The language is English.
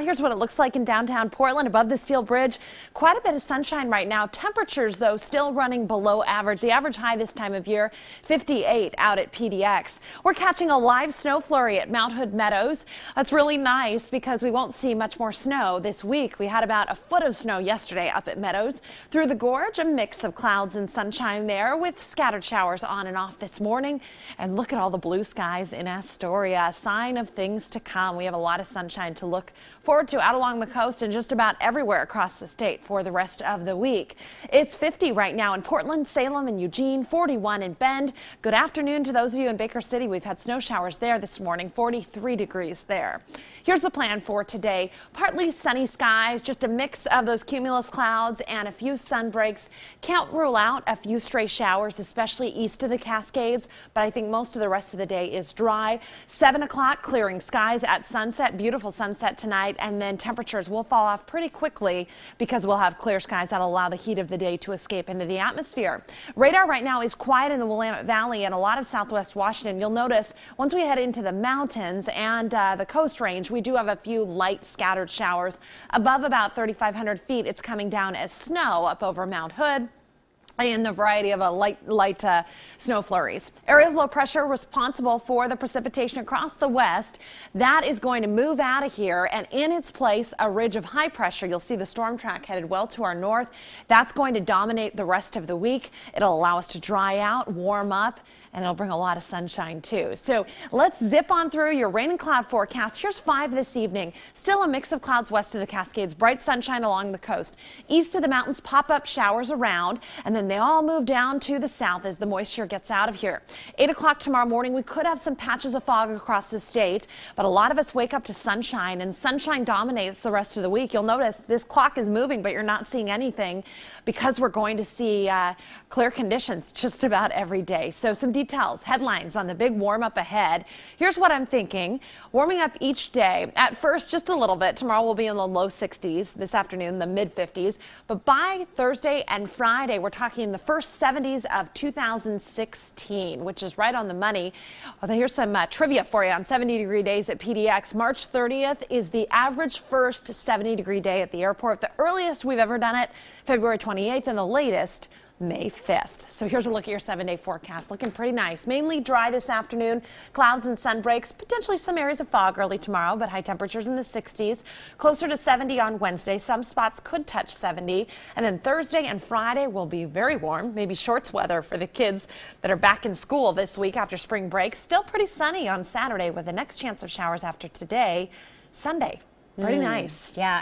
Here's what it looks like in downtown Portland above the Steel Bridge. Quite a bit of sunshine right now. Temperatures, though, still running below average. The average high this time of year, 58 out at PDX. We're catching a live snow flurry at Mount Hood Meadows. That's really nice because we won't see much more snow this week. We had about a foot of snow yesterday up at Meadows. Through the gorge, a mix of clouds and sunshine there with scattered showers on and off this morning. And look at all the blue skies in Astoria. A sign of things to come. We have a lot of sunshine to look forward to out along the coast and just about everywhere across the state for the rest of the week. It's 50 right now in Portland, Salem, and Eugene, 41 in Bend. Good afternoon to those of you in Baker City. We've had snow showers there this morning, 43 degrees there. Here's the plan for today. Partly sunny skies, just a mix of those cumulus clouds and a few sun breaks. Can't rule out a few stray showers, especially east of the Cascades, but I think most of the rest of the day is dry. 7 o'clock, clearing skies at sunset. Beautiful sunset tonight and then temperatures will fall off pretty quickly because we'll have clear skies that'll allow the heat of the day to escape into the atmosphere. Radar right now is quiet in the Willamette Valley and a lot of southwest Washington. You'll notice once we head into the mountains and uh, the coast range, we do have a few light scattered showers above about 3,500 feet. It's coming down as snow up over Mount Hood in the variety of a light, light uh, snow flurries. Area of low pressure responsible for the precipitation across the west. That is going to move out of here and in its place a ridge of high pressure. You'll see the storm track headed well to our north. That's going to dominate the rest of the week. It'll allow us to dry out, warm up, and it'll bring a lot of sunshine too. So let's zip on through your rain and cloud forecast. Here's five this evening. Still a mix of clouds west of the Cascades, bright sunshine along the coast. East of the mountains, pop up showers around, and then they all move down to the south as the moisture gets out of here. 8 o'clock tomorrow morning, we could have some patches of fog across the state, but a lot of us wake up to sunshine, and sunshine dominates the rest of the week. You'll notice this clock is moving, but you're not seeing anything because we're going to see uh, clear conditions just about every day. So some details, headlines on the big warm up ahead. Here's what I'm thinking. Warming up each day. At first, just a little bit. Tomorrow will be in the low 60s. This afternoon, the mid 50s. But by Thursday and Friday, we're talking in the first 70s of 2016, which is right on the money. Well, here's some uh, trivia for you on 70 degree days at PDX. March 30th is the average first 70 degree day at the airport. The earliest we've ever done it, February 28th, and the latest, May 5th. So here's a look at your seven day forecast. Looking pretty nice. Mainly dry this afternoon. Clouds and sun breaks. Potentially some areas of fog early tomorrow, but high temperatures in the 60s. Closer to 70 on Wednesday. Some spots could touch 70. And then Thursday and Friday will be very warm. Maybe shorts weather for the kids that are back in school this week after spring break. Still pretty sunny on Saturday with the next chance of showers after today. Sunday. Pretty mm, nice. Yeah.